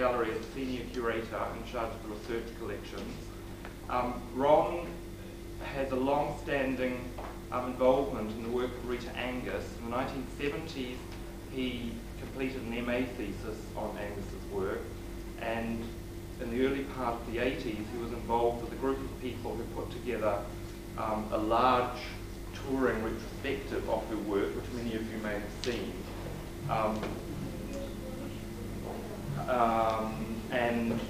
gallery as a senior curator in charge of the research collections. Um, Ron has a long-standing um, involvement in the work of Rita Angus. In the 1970s, he completed an MA thesis on Angus's work, and in the early part of the 80s, he was involved with a group of people who put together um, a large touring retrospective of her work, which many of you may have seen. Um, um, and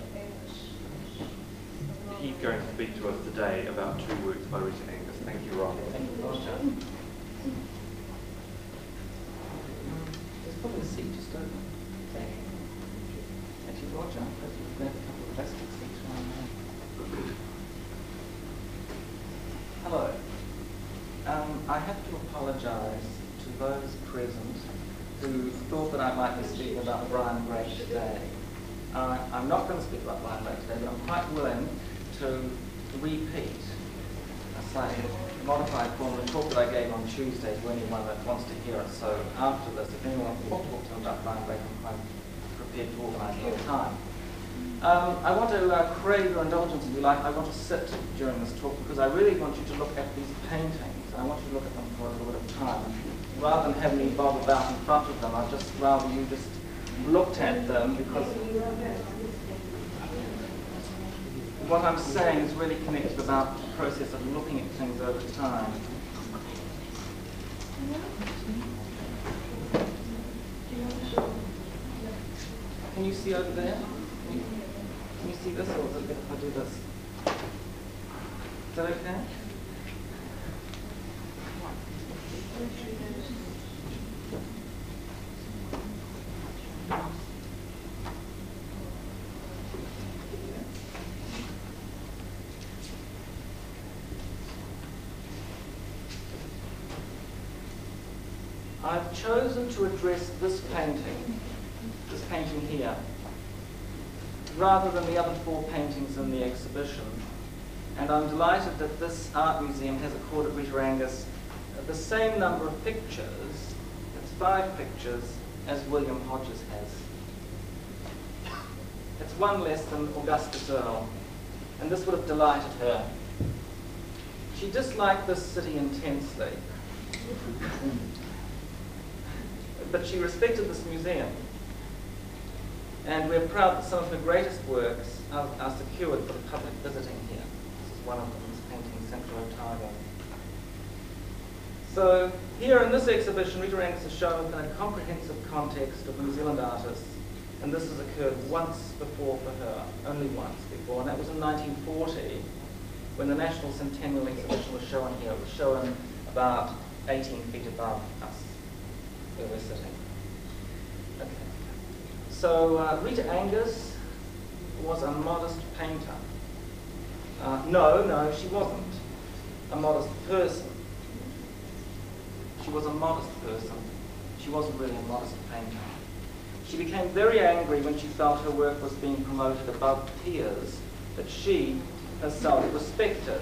he's going to speak to us today about two works by Rita Angus. Thank you, Ron. Thank you, Roger. There's probably a seat just over. Actually, Roger, let's a couple of plastic seats around there. Hello. Um, I have to apologise to those present who thought that I might be speaking about Brian Gray today. Uh, I'm not going to speak about Brian Gray today, but I'm quite willing to repeat a slightly modified form of the talk that I gave on Tuesday to anyone that wants to hear it. So after this, if anyone wants to talk to me about Brian Gray, I'm quite prepared to organise more time. Um, I want to uh, crave your indulgence, if you like. I want to sit during this talk because I really want you to look at these paintings. I want you to look at them for a little bit of time. Rather than having me bob about in front of them, I'd just rather you just looked at them because what I'm saying is really connected about the process of looking at things over time. Can you see over there? Can you, see this or is it better if I do this? Is that okay? I've chosen to address this painting, this painting here, rather than the other four paintings in the exhibition. And I'm delighted that this art museum has accorded Rita Angus uh, the same number of pictures, it's five pictures, as William Hodges has. It's one less than Augustus Earle, and this would have delighted her. She disliked this city intensely but she respected this museum. And we're proud that some of her greatest works are, are secured for the public visiting here. This is one of them, this painting, Central Otago. So here in this exhibition, Rita Angus is shown within a comprehensive context of New Zealand artists. And this has occurred once before for her, only once before, and that was in 1940 when the National Centennial Exhibition was shown here. It was shown about 18 feet above us Okay. So uh, Rita Angus was a modest painter. Uh, no, no, she wasn't a modest person. She was a modest person. She wasn't really a modest painter. She became very angry when she felt her work was being promoted above peers that she herself respected.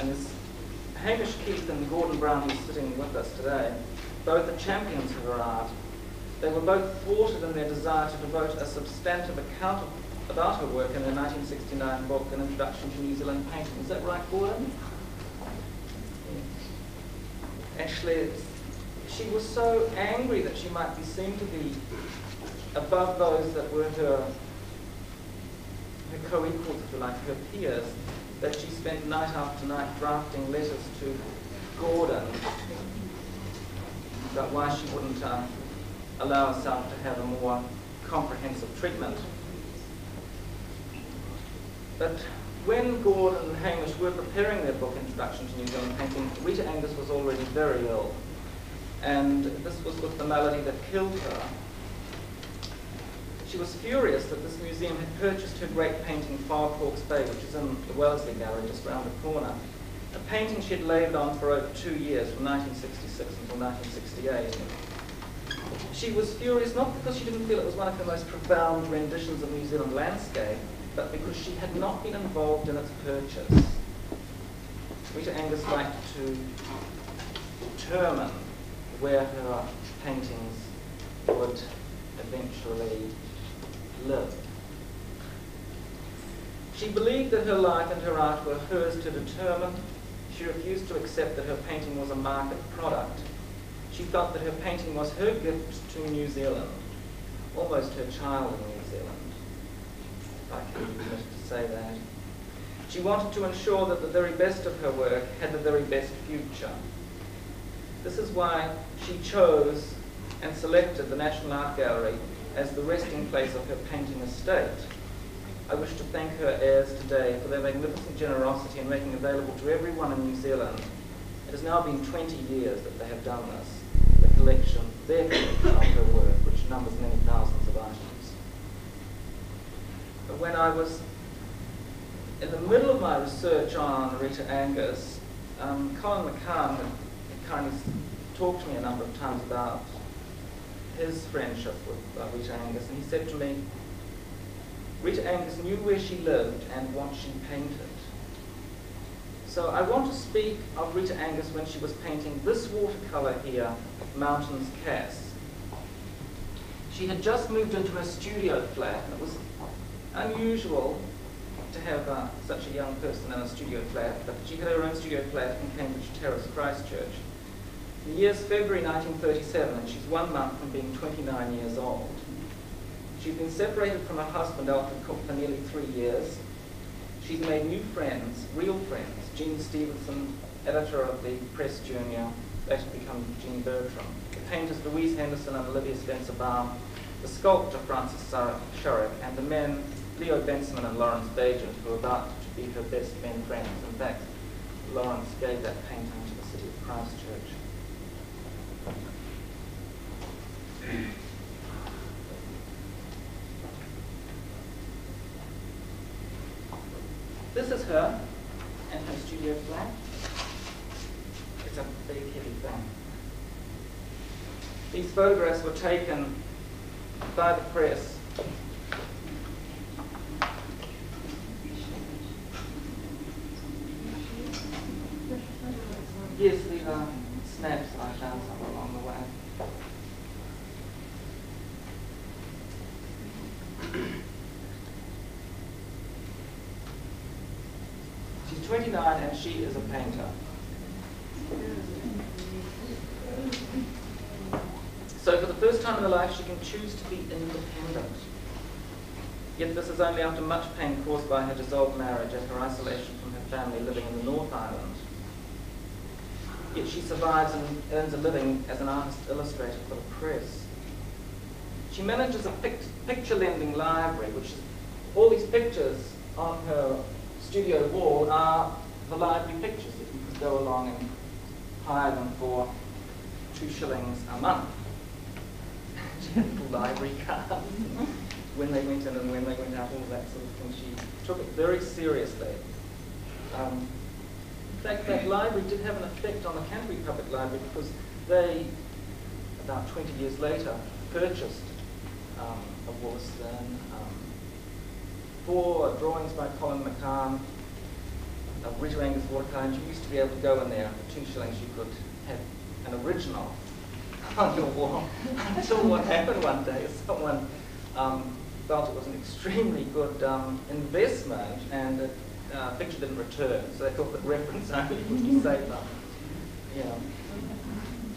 And this Hamish Keith and Gordon Brown, who's sitting with us today, both the champions of her art. They were both thwarted in their desire to devote a substantive account of, about her work in their 1969 book, An Introduction to New Zealand Painting. Is that right, Gordon? Actually, she was so angry that she might be seen to be above those that were her, her co-equals, if you like, her peers, that she spent night after night drafting letters to Gordon about why she wouldn't uh, allow herself to have a more comprehensive treatment. But when Gordon and Hamish were preparing their book, Introduction to New Zealand Painting, Rita Angus was already very ill. And this was with the malady that killed her. She was furious that this museum had purchased her great painting, Hawke's Bay, which is in the Wellesley Gallery just round the corner. A painting she had labored on for over two years, from 1966 until 1968. She was furious not because she didn't feel it was one of her most profound renditions of New Zealand landscape, but because she had not been involved in its purchase. Rita Angus liked to determine where her paintings would eventually live. She believed that her life and her art were hers to determine. She refused to accept that her painting was a market product. She felt that her painting was her gift to New Zealand, almost her child in New Zealand, if I can be to say that. She wanted to ensure that the very best of her work had the very best future. This is why she chose and selected the National Art Gallery as the resting place of her painting estate. I wish to thank her heirs today for their magnificent generosity in making available to everyone in New Zealand. It has now been 20 years that they have done this, the collection, their collection of her work, which numbers many thousands of items. But when I was in the middle of my research on Rita Angus, um, Colin McCahon had kindly talked to me a number of times about his friendship with uh, Rita Angus, and he said to me, Rita Angus knew where she lived and what she painted. So I want to speak of Rita Angus when she was painting this watercolour here, Mountains Cass. She had just moved into her studio flat, and it was unusual to have uh, such a young person in a studio flat, but she had her own studio flat in Cambridge Terrace, Christchurch. The year's February 1937, and she's one month from being 29 years old. She's been separated from her husband, Alfred Cook, for nearly three years. She's made new friends, real friends. Jean Stevenson, editor of the Press Junior, later become Jean Bertram. The painters Louise Henderson and Olivia Spencer Bower, the sculptor Francis Shurrock, and the men Leo Bensemann and Lawrence Baigent, who are about to be her best men friends. In fact, Lawrence gave that painting to the city of Christchurch. This is her and her studio flat. It's a big, heavy thing. These photographs were taken by the press Yes, these are snaps I found somewhere along the way. She's 29 and she is a painter. So for the first time in her life, she can choose to be independent. Yet this is only after much pain caused by her dissolved marriage and her isolation from her family living in the North Island. Yet she survives and earns a living as an artist illustrator for the press. She manages a pic picture lending library, which is all these pictures on her studio wall are the library pictures that you could go along and hire them for two shillings a month. library cards when they went in and when they went out, all that sort of thing. She took it very seriously. Um, in fact, that library did have an effect on the Canterbury Public Library because they, about 20 years later, purchased um, a Woollaston, um, four drawings by Colin McCahon, of Rita Angus watercolor, and you used to be able to go in there for two shillings you could have an original on your wall. Until what happened one day someone um, felt it was an extremely good um, investment and the uh, picture didn't return, so they thought that reference only would be safer. Yeah.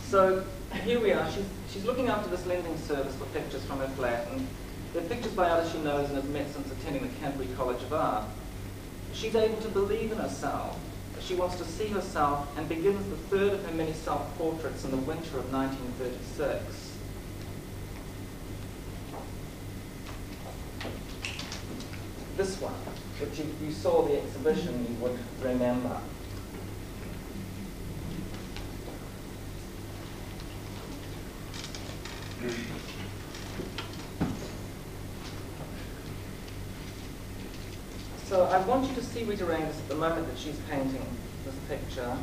So here we are. She's, she's looking after this lending service for pictures from her flat, and they're pictures by artists she knows and has met since attending the Canterbury College of Art. She's able to believe in herself. She wants to see herself and begins the third of her many self-portraits in the winter of 1936. This one which if you saw the exhibition you would remember. So I want you to see Rita Angus at the moment that she's painting this picture.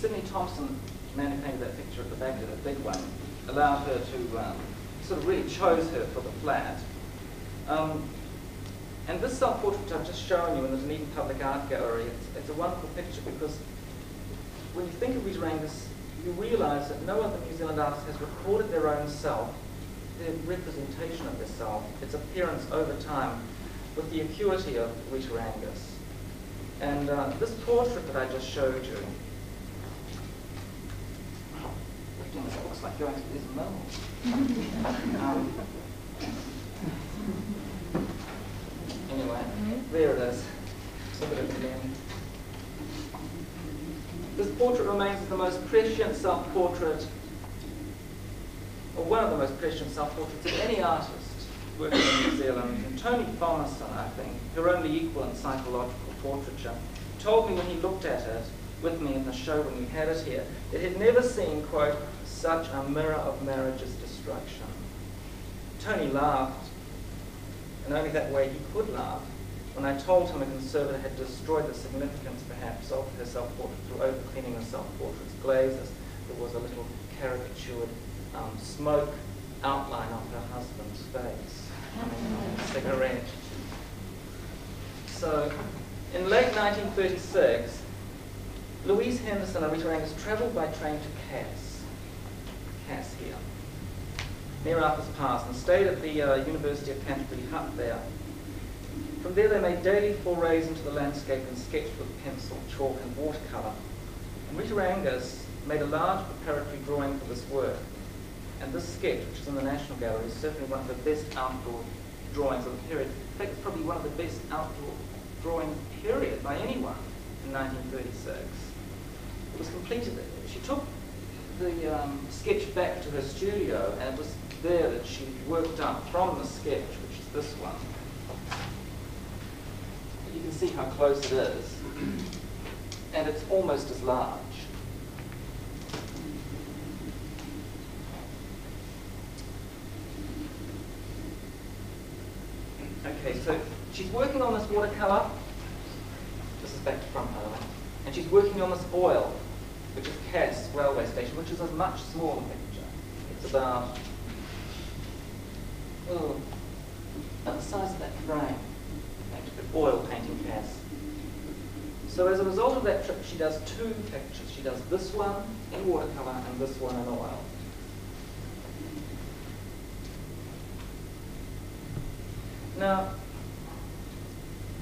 Sydney Thompson, who painted that picture at the back of the big one, allowed her to, um, sort of really chose her for the flat. Um, and this self-portrait which I've just shown you in the Dunedin Public Art Gallery, it's, it's, a wonderful picture because when you think of Rita Angus, you realise that no other New Zealand artist has recorded their own self, their representation of their self, its appearance over time, with the acuity of Rita Angus. And uh, this portrait that I just showed you, lifting this looks like going to this um, anyway, there it is. Look at it again. This portrait remains the most prescient self-portrait, or one of the most prescient self-portraits of any artist working in New Zealand. And Tony Fomison, I think, her only equal in psychological portraiture, told me when he looked at it with me in the show when we had it here, that he'd never seen, quote, such a mirror of marriage's destruction. Tony laughed, and only that way he could laugh, when I told him a conservator had destroyed the significance, perhaps, of her self-portrait through over-cleaning the self-portrait's glazes, there was a little caricatured um, smoke outline of her husband's face, cigarette. So, in late 1936, Louise Henderson and Rita Angus travelled by train to Cass, Cass here, near Arthur's Pass, and stayed at the uh, University of Canterbury hut there from there they made daily forays into the landscape and sketched with pencil, chalk and watercolour. And Rita Angus made a large preparatory drawing for this work. And this sketch, which is in the National Gallery, is certainly one of the best outdoor drawings of the period. In fact, it's probably one of the best outdoor drawing period by anyone in 1936. It was completed, she took the um, sketch back to her studio and it was there that she worked up from the sketch, which is this one, you can see how close it is. And it's almost as large. Okay, so she's working on this watercolour. This is back to front panel. And she's working on this oil, which is Cass railway station, which is a much smaller picture. It's about, oh, about the size of that frame oil painting Cass. So as a result of that trip, she does two pictures. She does this one in watercolour and this one in oil. Now,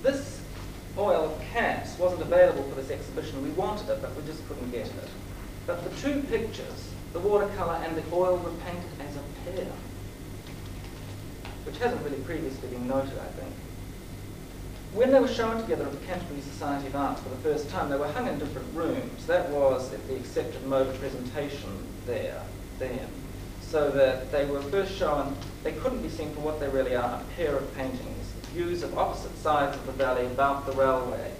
this oil of Cass wasn't available for this exhibition. We wanted it, but we just couldn't get it. But the two pictures, the watercolour and the oil, were painted as a pair, which hasn't really previously been noted, I think when they were shown together at the Canterbury Society of Arts for the first time, they were hung in different rooms. That was the accepted mode of presentation there, then. So that they were first shown, they couldn't be seen for what they really are, a pair of paintings, views of opposite sides of the valley about the railway.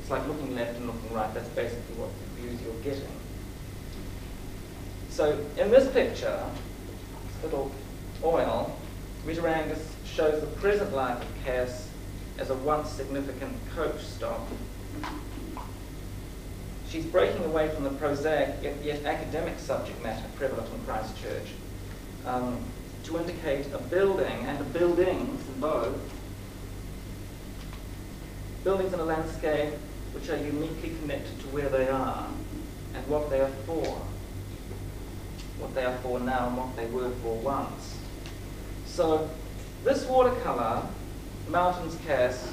It's like looking left and looking right, that's basically what the views you're getting. So in this picture, this little oil, Rita Angus shows the present life of Cass as a once significant coach stop. She's breaking away from the prosaic yet, yet academic subject matter prevalent in Christchurch um, to indicate a building and a buildings both. Buildings in a landscape which are uniquely connected to where they are and what they are for. What they are for now and what they were for once. So this watercolour, Mountains Cass,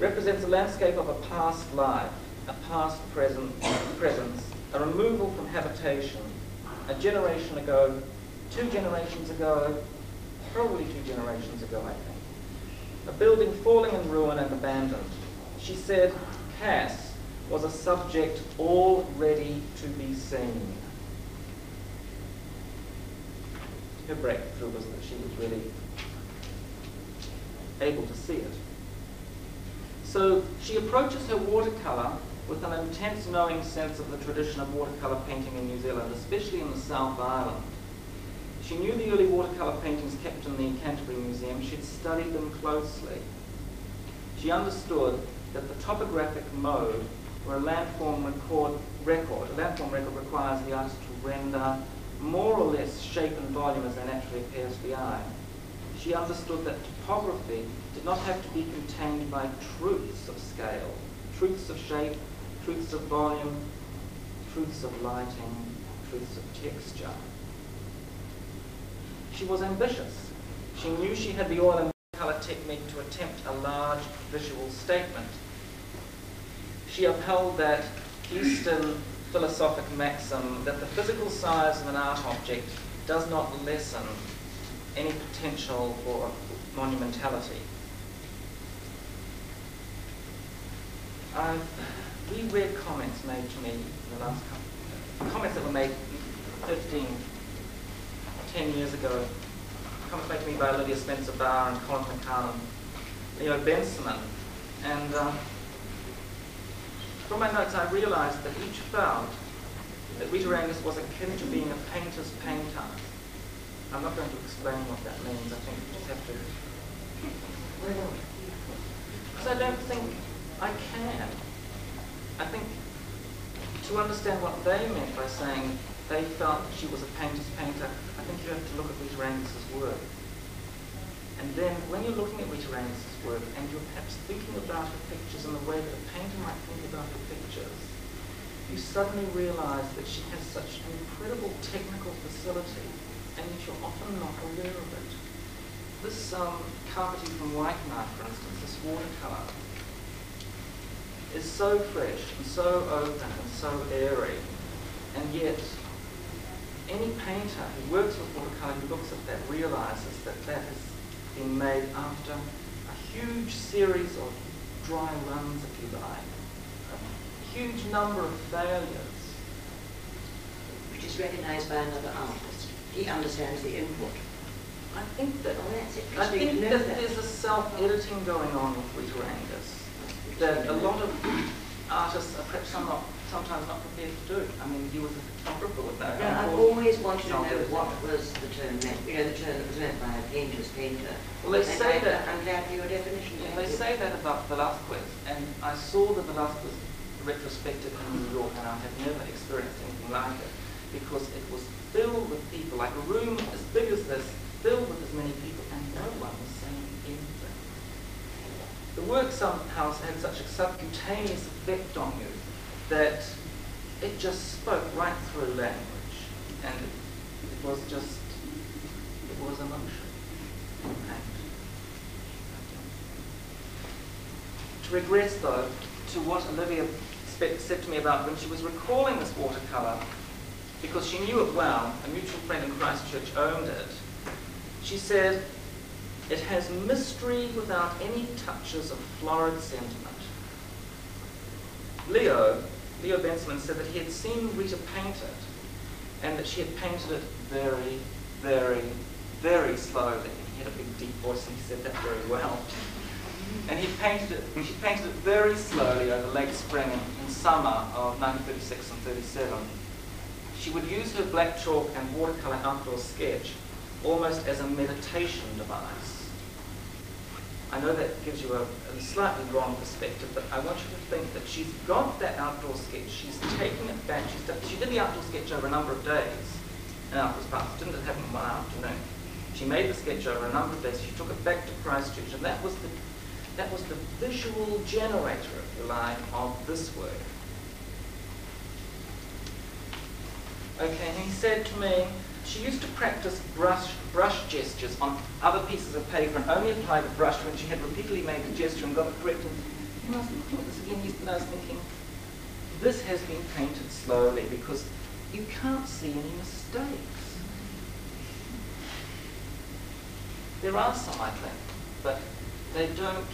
represents a landscape of a past life, a past present, presence, a removal from habitation, a generation ago, two generations ago, probably two generations ago, I think. A building falling in ruin and abandoned. She said Cass was a subject already to be seen. her breakthrough was that she was really able to see it. So she approaches her watercolour with an intense knowing sense of the tradition of watercolour painting in New Zealand, especially in the South Island. She knew the early watercolour paintings kept in the Canterbury Museum. She'd studied them closely. She understood that the topographic mode, where a landform record, record, a landform record requires the artist to render more or less shape and volume as they naturally appear to the eye. She understood that topography did not have to be contained by truths of scale, truths of shape, truths of volume, truths of lighting, truths of texture. She was ambitious. She knew she had the oil and colour technique to attempt a large visual statement. She upheld that Eastern philosophic maxim that the physical size of an art object does not lessen any potential for monumentality. I've reread comments made to me in the last couple, comments that were made 15, 10 years ago, comments made to me by Olivia Spencer Bower and Colin McCahon, Leo Bensemann, and uh, from my notes I realized that each felt that Rita Angus was akin to being a painter's painter. I'm not going to explain what that means, I think you just have to... Because I don't think I can. I think to understand what they meant by saying they felt she was a painter's painter, I think you have to look at Angus's work. And then when you're looking at Angus's work and you're perhaps thinking about her pictures in the way that a painter might think about her pictures, you suddenly realize that she has such an incredible technical facility and yet you're often not aware of it. This um, carpeting from Whitemark, for instance, this watercolour, is so fresh and so open and so airy, and yet any painter who works with watercolour, who looks at that, realizes that that has been made after a huge series of dry runs, if you like, a huge number of failures. Which is recognised by another artist. He understands the input. I think that Oh, I think that that. there's a self-editing going on with Rita Angus that a lot of artists are perhaps some not, sometimes not prepared to do. It. I mean, you as a photographer would know. No, how I've always wanted to know what was the term meant, you know, the term that was meant by a painter's painter. Well, they And say I- that- I'm glad for your definition. Yeah, they say that about Velasquez, and I saw the Velasquez retrospective in New York, and I have never experienced anything like it, because it was filled with people, like a room as big as this, filled with as many people, and no one was saying anything. The work somehow had such a subcutaneous effect on you that it just spoke right through language, and it, was just, it was emotion. And to regress though to what Olivia said to me about when she was recalling this watercolour, because she knew it well, a mutual friend in Christchurch owned it, she said, it has mystery without any touches of florid sentiment. Leo, Leo Bensemann said that he had seen Rita paint it, and that she had painted it very, very, very slowly. He had a big deep voice and he said that very well. And he painted it, she painted it very slowly over late spring and summer of 1936 and 37. She would use her black chalk and watercolor outdoor sketch almost as a meditation device. I know that gives you a, a slightly wrong perspective, but I want you to think that she's got that outdoor sketch, she's taking it back, she's done, she did the outdoor sketch over a number of days, and outdoors didn't it happen one afternoon? She made the sketch over a number of days, she took it back to Christchurch, and that was the, that was the visual generator, if you like, of this work. Okay, and he said to me, she used to practice brush, brush gestures on other pieces of paper and only apply the brush when she had repeatedly made the gesture and got it correct. And I was looking at this again yesterday, I was thinking, this has been painted slowly because you can't see any mistakes. There are some, I think, but they don't,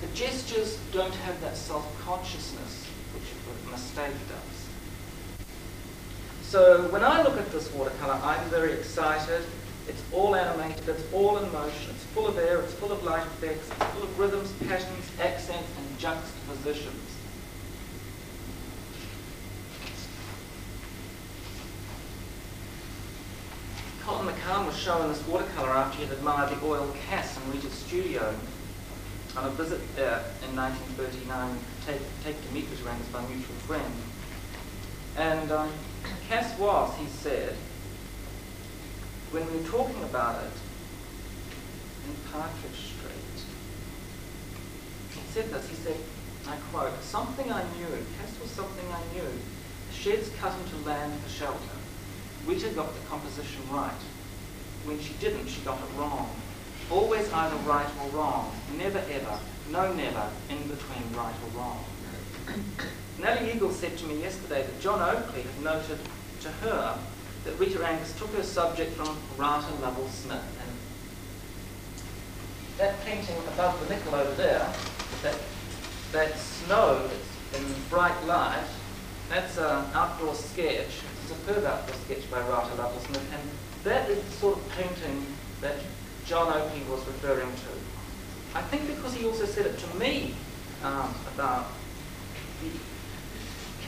the gestures don't have that self-consciousness which a mistake does. So when I look at this watercolour, I'm very excited. It's all animated, it's all in motion, it's full of air, it's full of light effects, it's full of rhythms, patterns, accents, and juxtapositions. Colin McCahon was showing this watercolour after he had admired the oil Cass in Rita's studio on a visit there in 1939, take, take to meet Rita Angus by mutual friend. And um, Cass was, he said, when we were talking about it in Partridge Street, he said this, he said, I quote, something I knew, Cass was something I knew. Sheds cut into land for shelter. Rita got the composition right. When she didn't, she got it wrong. Always either right or wrong. Never ever, no never, in between right or wrong. Nellie Eagle said to me yesterday that John Oakley had noted to her that Rita Angus took her subject from Rata Lovell Smith. And that painting above the nickel over there, that, that snow that's in bright light, that's an outdoor sketch, it's a superb outdoor sketch by Rata Lovell Smith, and that is the sort of painting that John Oakley was referring to. I think because he also said it to me um, about the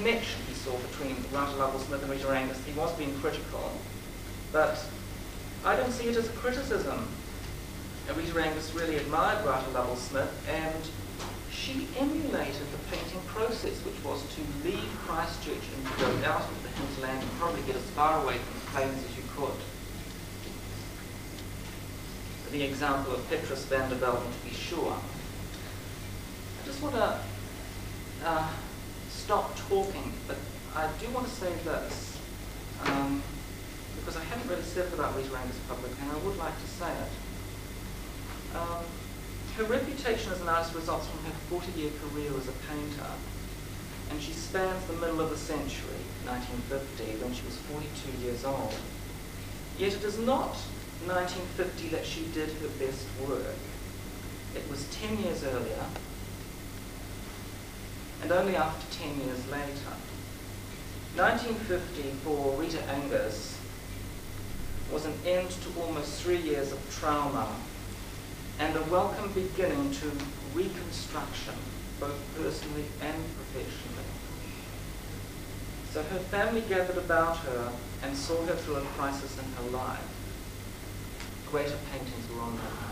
connection he saw between Rata Lovell Smith and Rita Angus, he was being critical, but I don't see it as a criticism. Rita Angus really admired Rata Lovell Smith and she emulated the painting process, which was to leave Christchurch and to go out into the hinterland and probably get as far away from the plains as you could. The example of Petrus van der Velden, to be sure. I just want to uh, stop talking, but I do want to say this, um, because I haven't really said it about Rita Angus publicly, and I would like to say it. Um, her reputation as an artist results from her 40-year career as a painter, and she spans the middle of the century, 1950, when she was 42 years old. Yet it is not 1950 that she did her best work. It was 10 years earlier, and only after 10 years later. 1950 for Rita Angus was an end to almost three years of trauma and a welcome beginning to reconstruction, both personally and professionally. So her family gathered about her and saw her through a crisis in her life. Greater paintings were on her